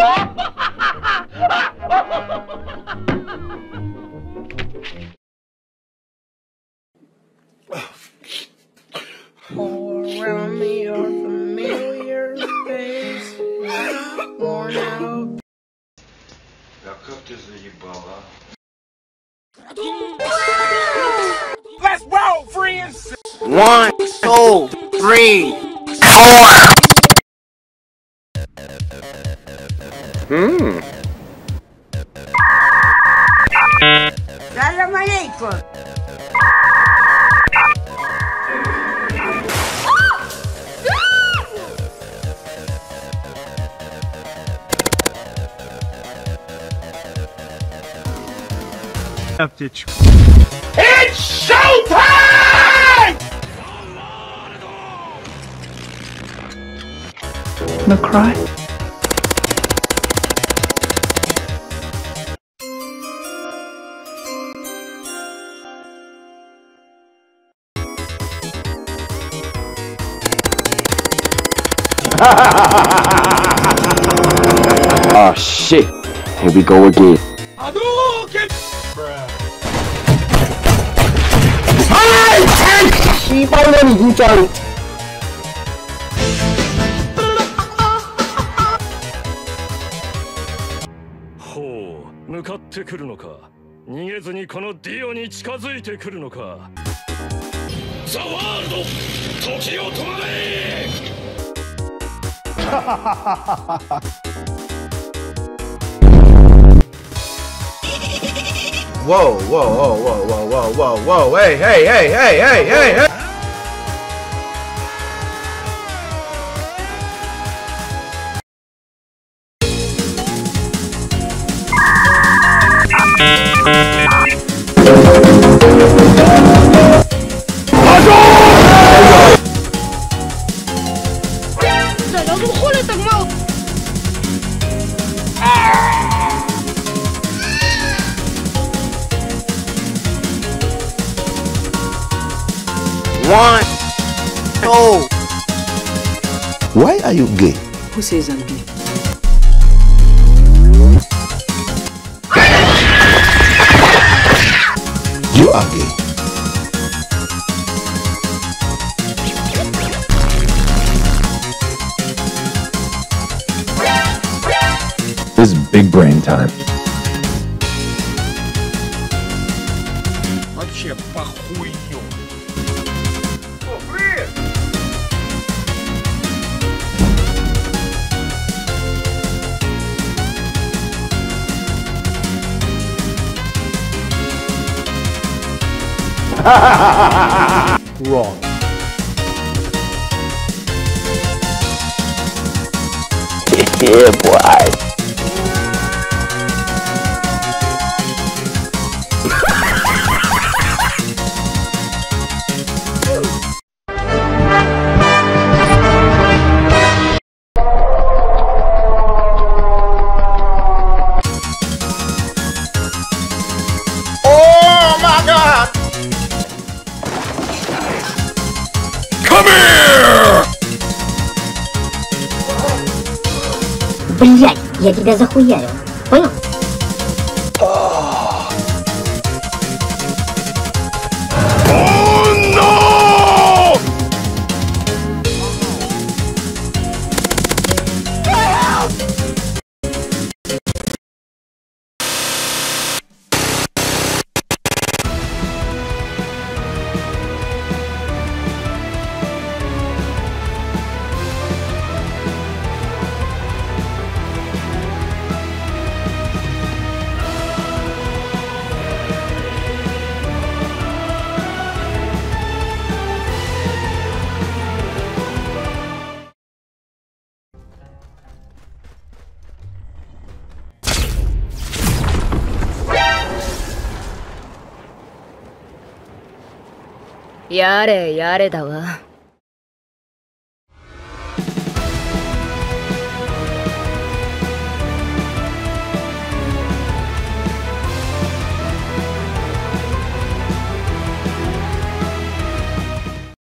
All around me are familiar faces, worn out. Да как ты заебала? Let's roll, friends! One, two, three, four! Hmm. Salam alaikum. It's showtime! McCry? oh shit. Here we go again. う向かってくるのか逃げずにこのディオに近づいてくるのかザ・ワールド時を止まれ Whoa, whoa, whoa, whoa, whoa, whoa, whoa, whoa, hey, hey, hey, hey, hey, hey, hey! One, two. Why are you gay? Who says I'm gay? You are gay. This is big brain time. Вообще похуйню. Yeah, boy. Блять, я тебя захуярил. Понял? やれやれだわ。